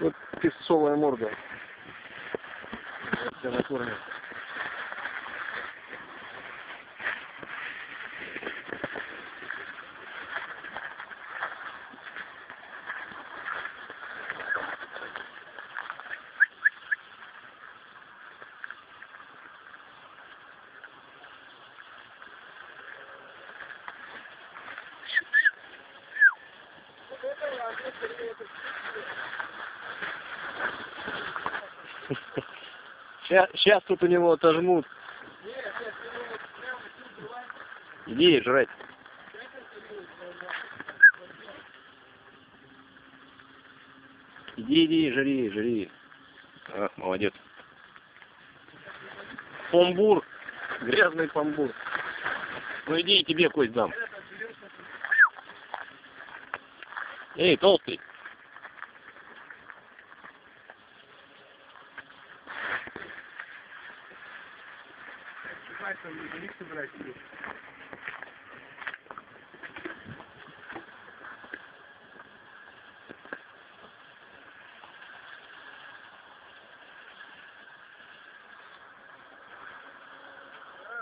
Вот песцовая морда. Вся на корме. Сейчас, сейчас тут у него отожмут. Иди жрать. Иди, иди, жри, жри. А, молодец. Помбур. Грязный помбур. Ну иди, и тебе кость дам. Эй, толстый.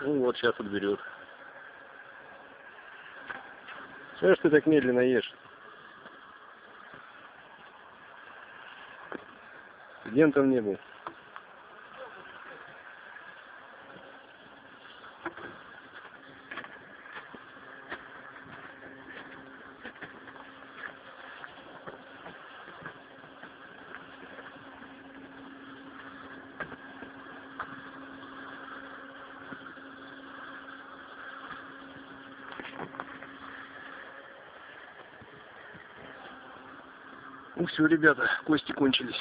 Ну вот, сейчас отберет. Что ты так медленно ешь? Студентом не был. Ну все, ребята, кости кончились.